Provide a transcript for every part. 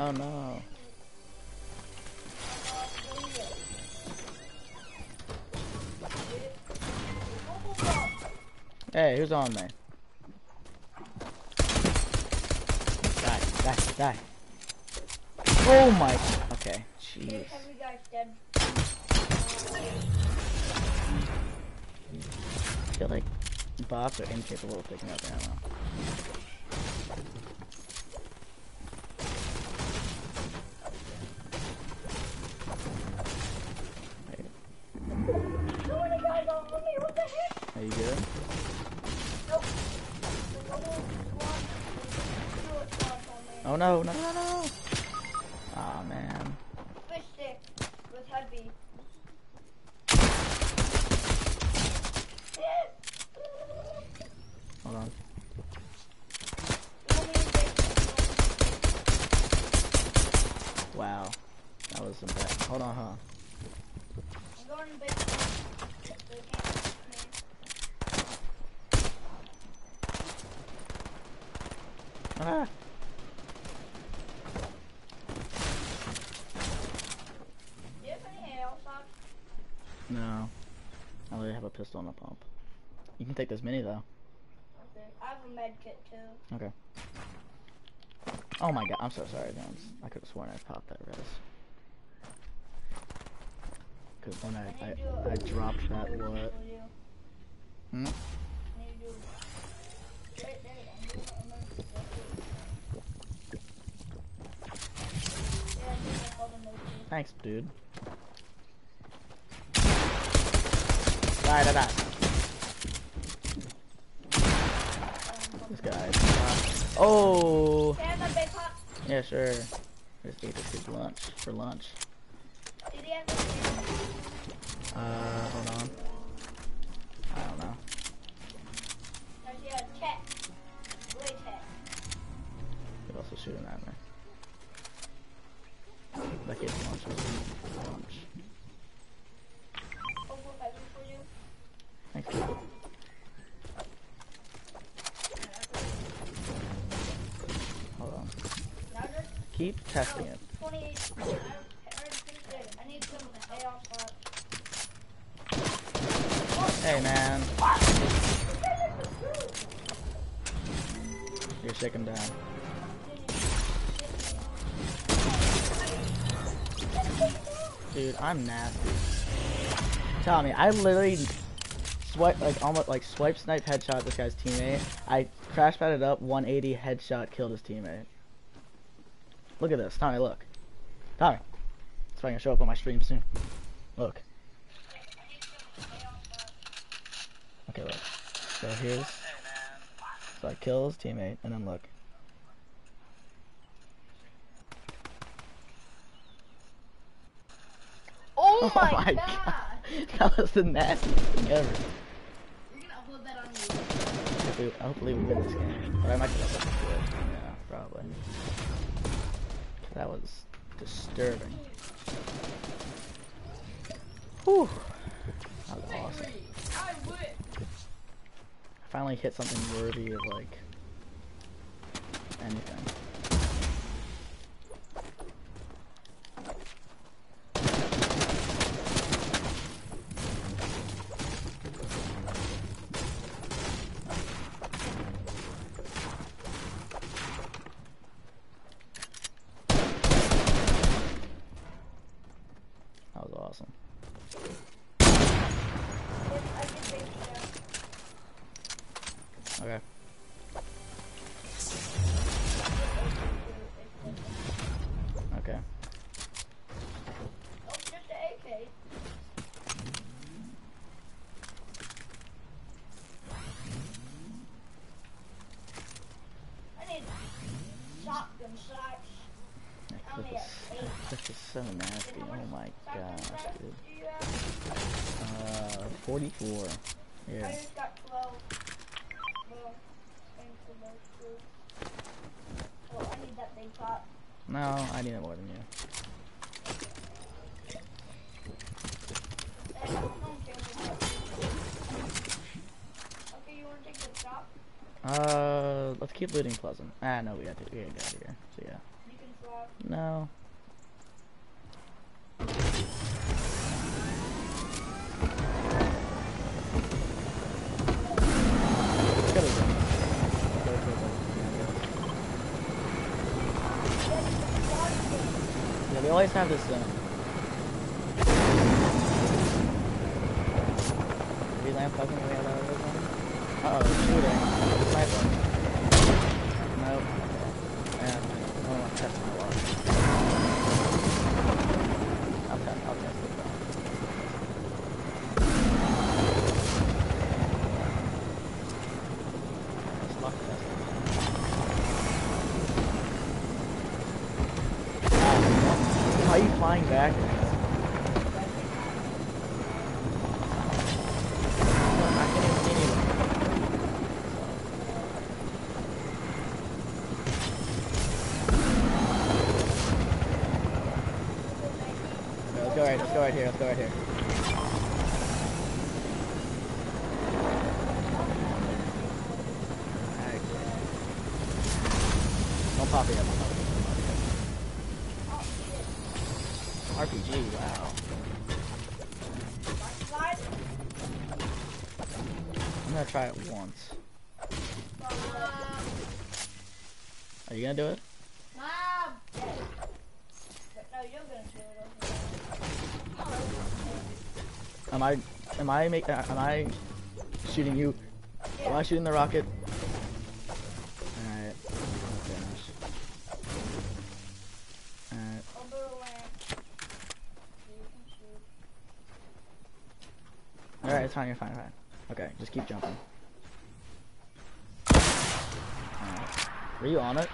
Oh no. Hey, who's on me? Die, die, die. Oh my. Okay, jeez. I feel like bots are incapable of picking up ammo. So many guys on me. What the heck? Are you good? Nope. There's almost one. Two spots on me. Oh no, no, no, no! Aw man. Fish stick with heavy. Hold on. Wow. That was some bad. Hold on, huh? I'm going to basement. They can't reach me. Ah! Do you have any hail socks? No. I only have a pistol and a pump. You can take this mini though. Okay. I have a med kit too. Okay. Oh my god, I'm so sorry, Jones. I could have sworn I popped that res. Cause when I, I need to do I, I dropped that what? Hmm? I need to do- Right there, I'm doing it on my- Yeah, I'm doing it all the notes. Thanks, dude. Die, die, die. This guy. Oh! Can I have my big pot? Yeah, sure. Just ate this kid's lunch for lunch. Did he have the Uh, hold on. I don't know. Does he have tech? Also shooting at me. That kid's lunch lunch. Oh, what I do for you? Thanks, dude. Hold on. Now just Keep testing it. 28. I already finished it. I need some AR spots. Hey, man. You're shake him down. Dude, I'm nasty. Tell me, I literally swipe like almost like swipe snipe headshot this guy's teammate. I crash padded up 180 headshot killed his teammate. Look at this, Tommy. Look, Tommy. It's probably gonna show up on my stream soon. Look. Okay, look. So here's. So I kill his teammate, and then look. Oh, oh my, god. That was the nastiest thing ever. You're gonna upload that on YouTube. Hopefully, hopefully we win this game. But I might get to it. Yeah, probably. That was disturbing. Whew. That was awesome. I. Finally hit something worthy of like anything. My gosh, dude. do you have? Uh, 44. I Yeah. just got 12. Well, thanks for those two. Well, I need that big pot. No, I need it more than you. Hey, I'm home camping. Okay, you wanna take the shop? Uh, let's keep looting Pleasant. Ah, no, we got to. We get out of here. So yeah. You can swap. No. Let's go to zone. Go to the- We always have this zone. Lamp fucking way out of this one. Uh oh. Sniper. Nope want to test my luck. I'll test, I'll test it though. Just luck test it. Ah, Why are you flying back? Let's go right. Let's go right here. Let's go right here. Alright. Don't pop it yet. Don't pop it yet. RPG. Wow. I'm gonna try it once. Are you gonna do it? No, you're gonna do it. Am I? Am I make? Uh, am I shooting you? Am I shooting the rocket? Alright. I'll finish. Alright. Alright, it's fine, you're fine, fine. Okay, just keep jumping. Alright. Were you on it?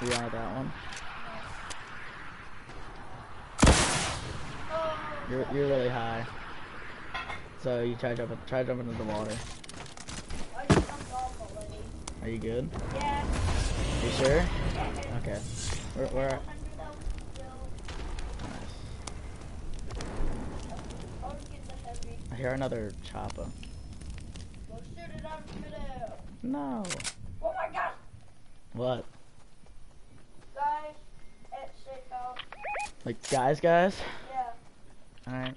Were you on that one? You're, you're really high. So you try jumping try jumping into the water. Are you good? Yeah. You sure? Okay. Where where hear another chopper. No. Oh my god! What? Guys, it's sick out. Like guys guys? Yeah. Alright.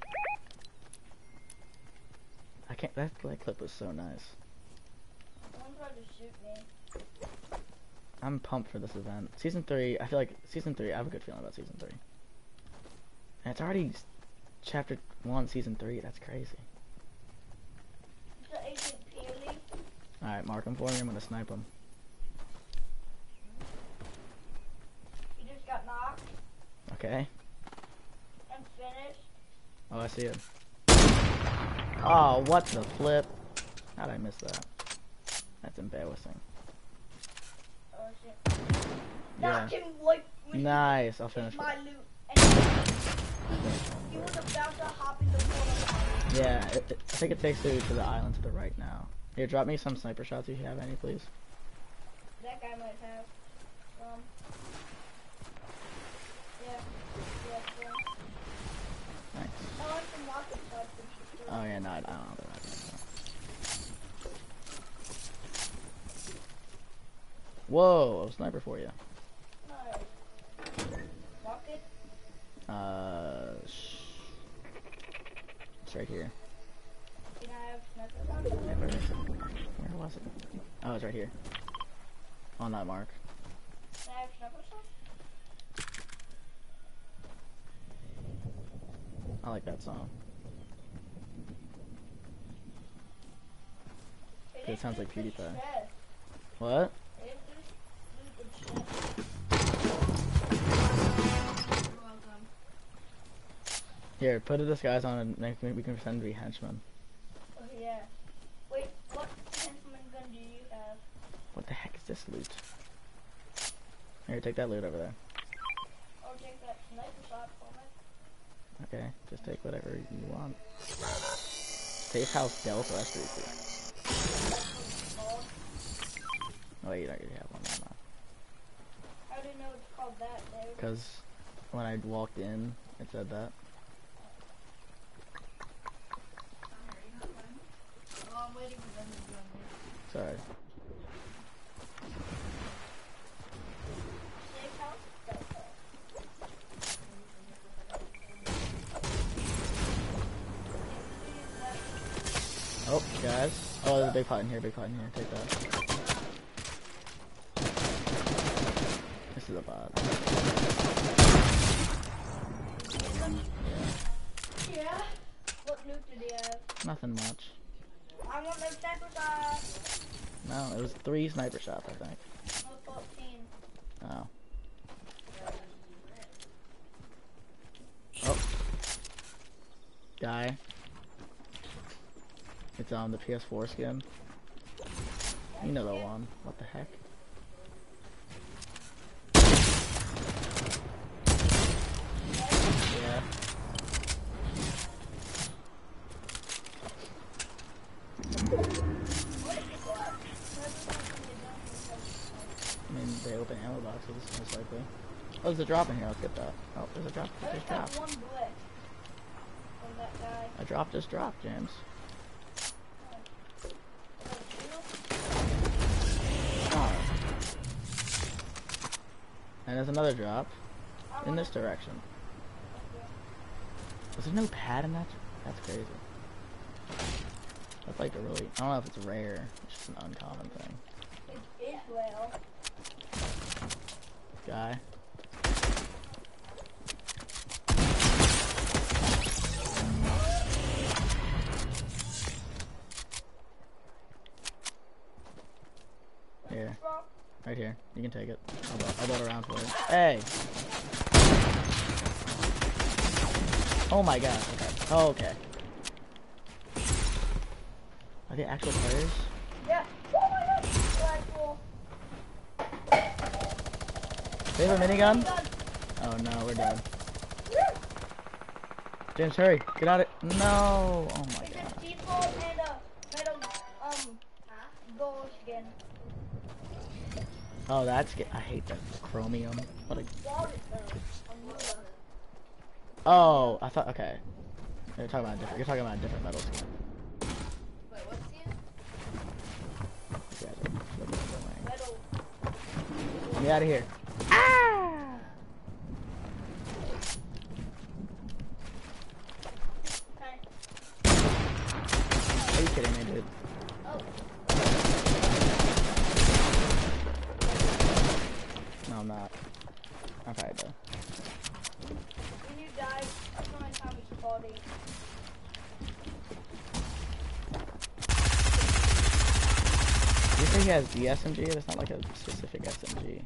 I can't that, that clip was so nice. Someone tried to shoot me. I'm pumped for this event. Season three, I feel like season three. I have a good feeling about season three. And it's already chapter one, season three. That's crazy. All right, mark him for me. I'm gonna snipe him. He just got knocked Okay. and finished. Oh, I see it. Oh, what the flip? How'd I miss that? That's embarrassing. Oh shit. Yeah. Him like Nice. I'll finish. my loot. He, he was about to hop in the water. Yeah, it, it, I think it takes you to the island to the right now. Here, drop me some sniper shots if you have any, please. That guy might have. Um. Yeah. Yeah. So. Thanks. I want some rocket shots shit. too. Oh yeah, no, I don't know Whoa, a sniper for you. Rocket. Uh, it's right here. Yeah, where, was it? Oh, it's right here. On that mark. I like that song. It sounds like PewDiePie. What? Here, put a disguise on and make, we can pretend to be henchmen. Oh yeah. Wait, what henchman gun do you have? What the heck is this loot? Here, take that loot over there. Or take that sniper shot from it? Okay, just take whatever you want. Safe House Delta, that's pretty cool. That's what it's called. Oh wait, you don't really have one, never mind. How do you know it's called that, Dave? Because when I walked in, it said that. Oh, big pot in here, big pot in here. Take that. This is a bot. Yeah. What loot did he have? Nothing much. I want no sniper shot. No, it was three sniper shots, I think. Oh. Oh. Guy. It's on the PS4 skin. You know the one. What the heck? Yeah. I mean, they open ammo boxes, most likely. Oh, there's a drop in here. Let's get that. Oh, there's a drop. There's a drop. got one bullet from that guy. A drop just dropped, James. And there's another drop in this direction. Was there no pad in that? That's crazy. That's like a really, I don't know if it's rare. It's just an uncommon thing. It is well. Guy. Right here. You can take it. I'll, build- I'll build around for it. Hey! Oh my god. Okay. Oh, okay. Are they actual players? Yeah. Oh my god. Flagpole. They have a minigun? Oh, oh no, we're dead. James, hurry! Get out of No! Oh my Oh, that's get. I hate that chromium. What a. Oh, I thought. Okay. You're talking about different. You're talking about different metal skin. Wait. Get me out of here. Ah! Okay. Are you kidding me, dude? Oh. No, I'm not. I'm probably dead. When you die, that's when I Tommy's body. You think he has the SMG? That's not like a specific SMG.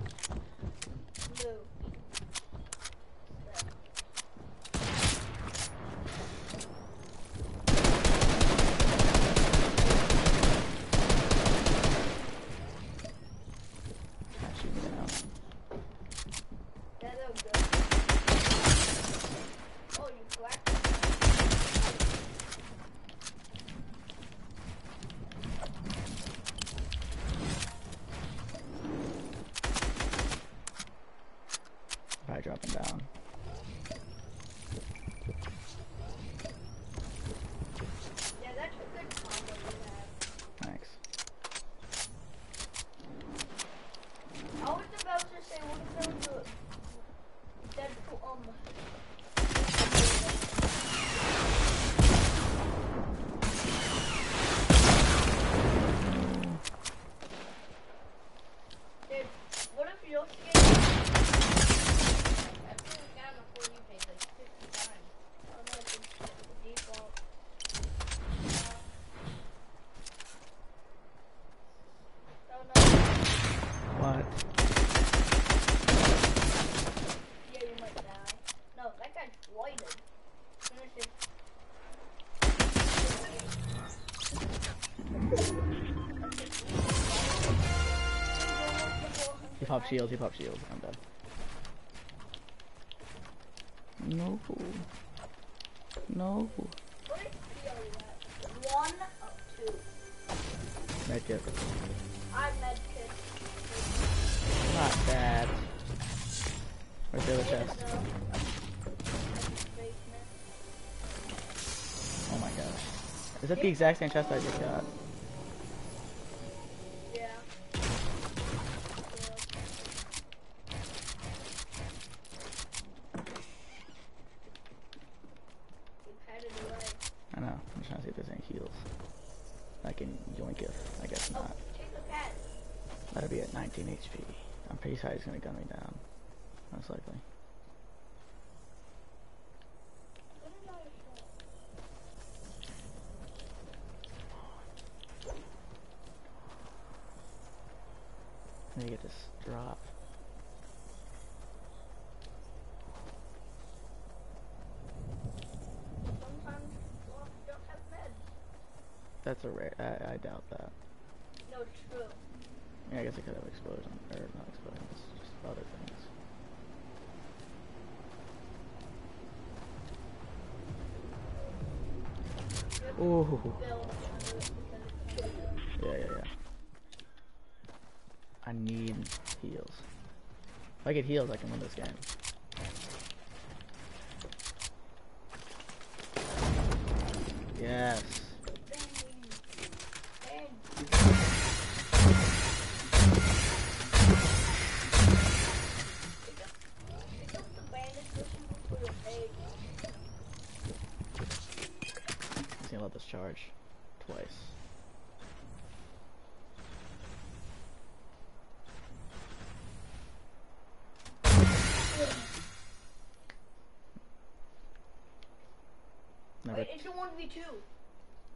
Not shooting me now. Yeah, they're good. Oh, you black. Probably dropping down. Yeah, that's a good combo you have. Thanks. I was about to say, what if there was a Deadpool, um... Dude, what if your skin... That thing was down before you paid like 50 times. Oh, no, it's the default. Oh, no. What? Yeah, you might die. No, that guy's whited. Finish it. He popped shield. He popped shield. I'm dead. No. No. What is heal? One or two? Medkit. I'm medkit. Not bad. Where's the other chest? Oh my gosh. Is that the exact same chest I just got? Yeah. You headed away. I know. I'm trying to see if there's any heals. I can yoink it. I guess Oh, not. take the pad. That'll be at 19 HP. I'm pretty sure he's gonna gun me down. Most likely. I need to get this drop. That's a rare. I, I doubt that. No, true. Yeah, I guess I could have explosion or not explosions, just other things. Ooh. Yeah, yeah, yeah. I need heals. If I get heals, I can win this game. Yes. He's gonna let this charge twice. Never. Wait, it's a 1v2.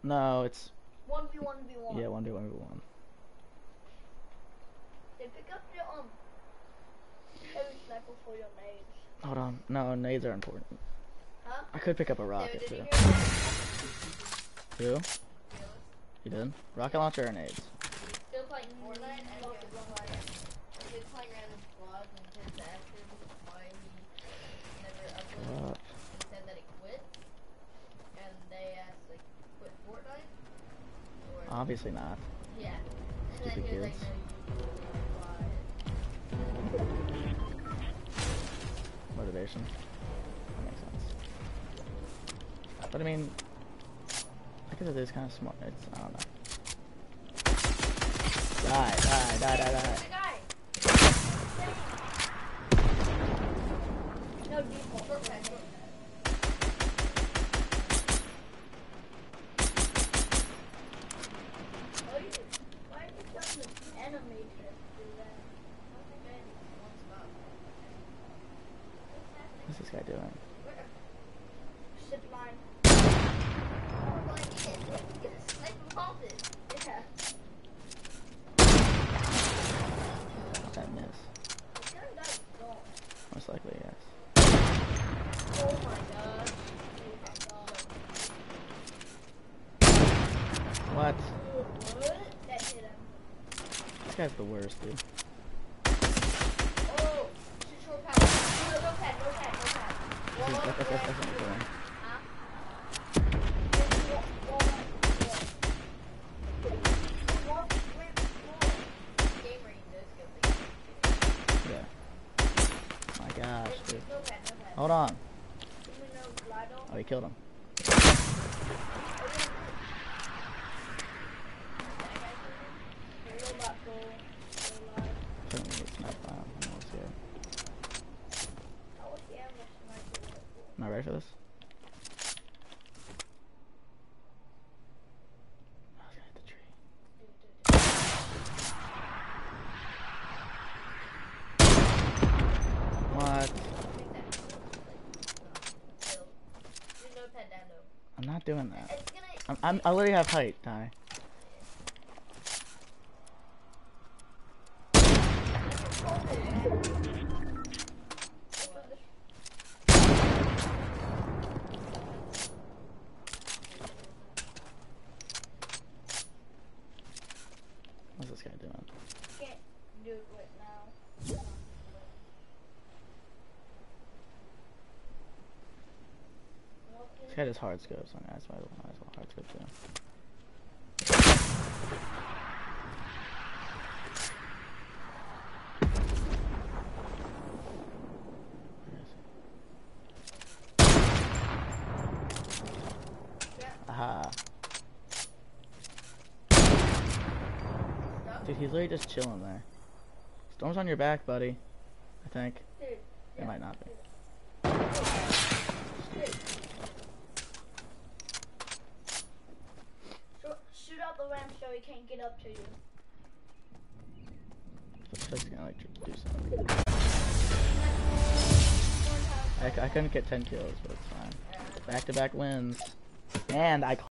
No, it's 1v1v1. yeah, one v one v one. They pick up your um for your nades. Hold on, no nades are important. Huh? I could pick up a rocket too. You? Who? Fearless. You did? Rocket launcher or nades? Still playing Fortnite and he was playing, playing random squads and his acted why he never uploaded and said that he quit. And they asked like, quit Fortnite? Obviously not. yeah. And Stupid he was like, kids. no. Motivation. That makes sense. But I mean, Guess it kind of smart. It's I don't know. Die, die, die, die, die. What's this guy doing? Zip line. Oh, like, get it. Get a sniper vaulted. Yeah. That miss. The gun guy's gone. Most likely, yes. Oh my god. What? What? That hit him. This guy's the worst, dude. Oh, shoot short pad. No, no pad, no pad, no pad. This is, Wall, that's, that's, that's, that's wall, not doing. Huh? Game range is good. Yeah. My gosh, dude. No pad, no pad. Hold on. Oh, he killed him. Couldn't really snipe that. I'm almost here. Am I ready for this? I was gonna hit the tree. What? I'm not doing that. I'm, I'm, I literally have height, Ty. What's this guy doing? Can't do it right now. This guy does hard scopes. I mean, that's why I might as well hard scope too. Where is he? Aha. Dude, he's literally just chilling there. Storm's on your back, buddy. I think. Dude, It might not be. shoot, shoot up up the ramp so he can't get up to you. Just gonna like do something. I, I couldn't get 10 kills, but it's fine. Back to back wins. And I